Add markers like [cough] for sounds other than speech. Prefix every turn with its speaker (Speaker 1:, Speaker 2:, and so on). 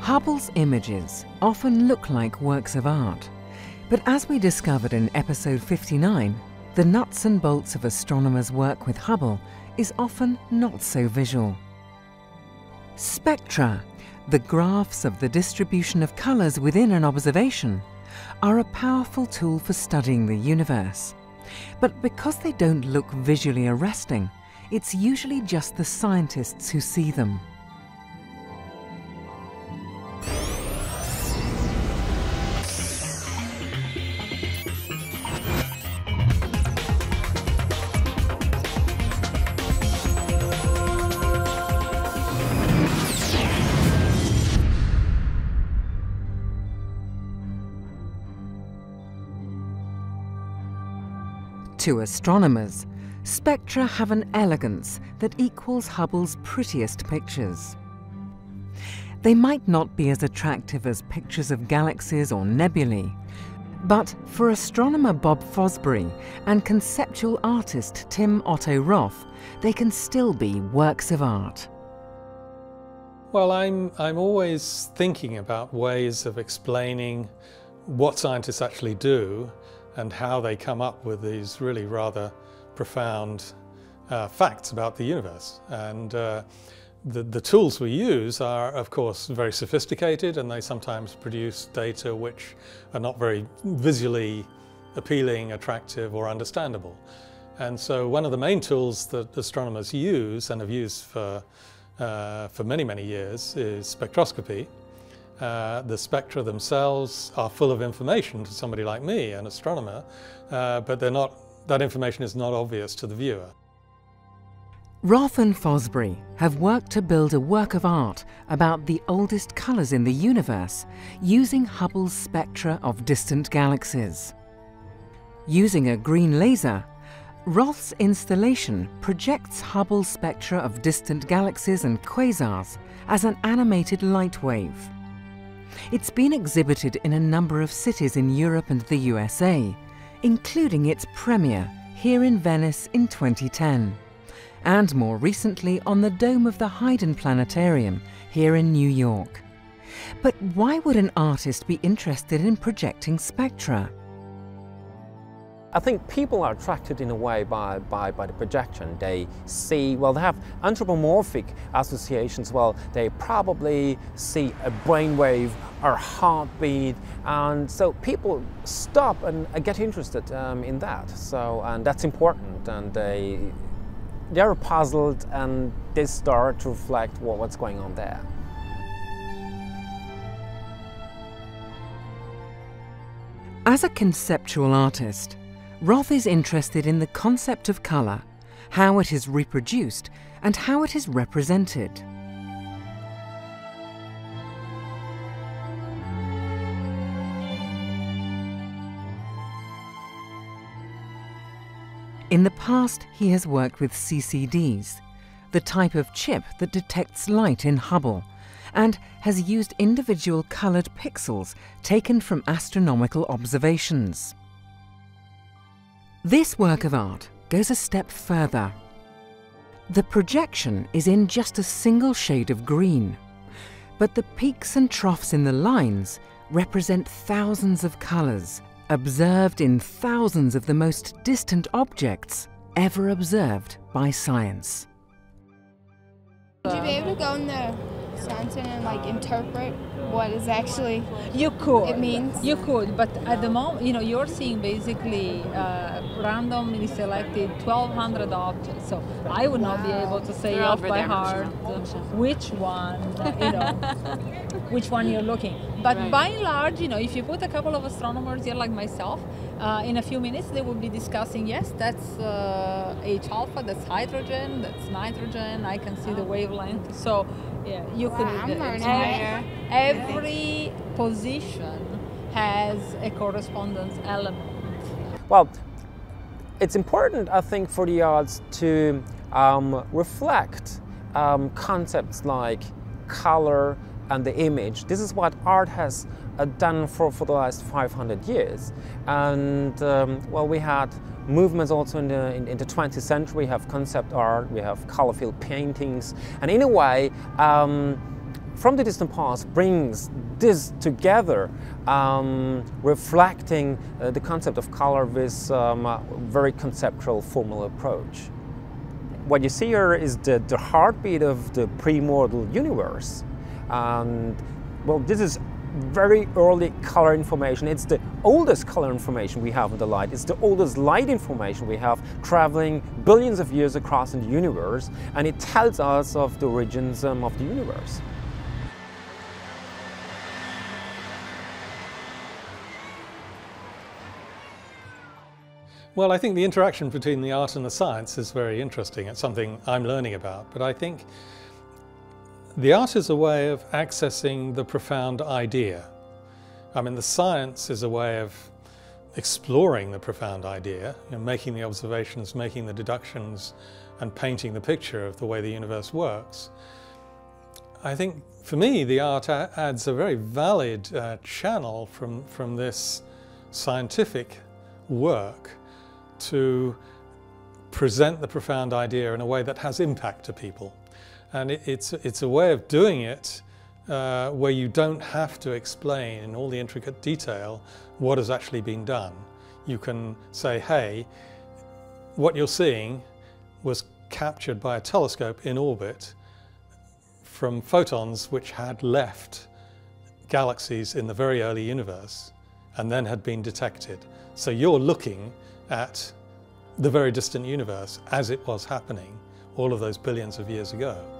Speaker 1: Hubble's images often look like works of art, but as we discovered in episode 59, the nuts and bolts of astronomers' work with Hubble is often not so visual. Spectra, the graphs of the distribution of colours within an observation, are a powerful tool for studying the universe. But because they don't look visually arresting, it's usually just the scientists who see them. To astronomers, spectra have an elegance that equals Hubble's prettiest pictures. They might not be as attractive as pictures of galaxies or nebulae, but for astronomer Bob Fosbury and conceptual artist Tim Otto Roth, they can still be works of art.
Speaker 2: Well, I'm, I'm always thinking about ways of explaining what scientists actually do and how they come up with these really rather profound uh, facts about the universe. And uh, the, the tools we use are, of course, very sophisticated and they sometimes produce data which are not very visually appealing, attractive or understandable. And so one of the main tools that astronomers use and have used for, uh, for many, many years is spectroscopy. Uh, the spectra themselves are full of information to somebody like me, an astronomer, uh, but they're not, that information is not obvious to the viewer.
Speaker 1: Roth and Fosbury have worked to build a work of art about the oldest colours in the universe using Hubble's spectra of distant galaxies. Using a green laser, Roth's installation projects Hubble's spectra of distant galaxies and quasars as an animated light wave. It's been exhibited in a number of cities in Europe and the USA, including its premiere here in Venice in 2010, and more recently on the dome of the Hayden Planetarium here in New York. But why would an artist be interested in projecting spectra?
Speaker 3: I think people are attracted in a way by, by, by the projection. They see, well, they have anthropomorphic associations. Well, they probably see a brainwave or heartbeat. And so people stop and get interested um, in that. So, and that's important. And they, they're puzzled and they start to reflect what, what's going on there.
Speaker 1: As a conceptual artist, Roth is interested in the concept of colour, how it is reproduced, and how it is represented. In the past, he has worked with CCDs, the type of chip that detects light in Hubble, and has used individual coloured pixels taken from astronomical observations. This work of art goes a step further. The projection is in just a single shade of green, but the peaks and troughs in the lines represent thousands of colours observed in thousands of the most distant objects ever observed by science.
Speaker 4: Would you be able to go in the center and like interpret what is actually
Speaker 5: you could
Speaker 4: it means?
Speaker 5: You could, but at the moment, you know, you're seeing basically uh, randomly selected 1,200 objects. So I would wow. not be able to say off by heart which one, you know, [laughs] which one you're looking. But right. by and large, you know, if you put a couple of astronomers here like myself, uh, in a few minutes they will be discussing, yes, that's uh, H alpha, that's hydrogen, that's nitrogen, I can see the wavelength. So yeah, you wow, could.
Speaker 4: I'm learning
Speaker 5: every position has a correspondence element.
Speaker 3: Well, it's important, I think, for the arts to um, reflect um, concepts like color, and the image. This is what art has uh, done for, for the last 500 years. And um, well, we had movements also in the, in, in, the 20th century. We have concept art, we have color field paintings. And in a way, um, from the distant past brings this together, um, reflecting uh, the concept of color with um, a very conceptual formal approach. What you see here is the, the heartbeat of the primordial universe. And well, this is very early color information. It's the oldest color information we have in the light. It's the oldest light information we have traveling billions of years across in the universe, and it tells us of the origins um, of the universe.
Speaker 2: Well, I think the interaction between the art and the science is very interesting. It's something I'm learning about, but I think the art is a way of accessing the profound idea. I mean, the science is a way of exploring the profound idea, you know, making the observations, making the deductions, and painting the picture of the way the universe works. I think for me, the art adds a very valid uh, channel from, from this scientific work to present the profound idea in a way that has impact to people. And it, it's, it's a way of doing it uh, where you don't have to explain in all the intricate detail what has actually been done. You can say, hey, what you're seeing was captured by a telescope in orbit from photons which had left galaxies in the very early universe and then had been detected. So you're looking at the very distant universe as it was happening all of those billions of years ago.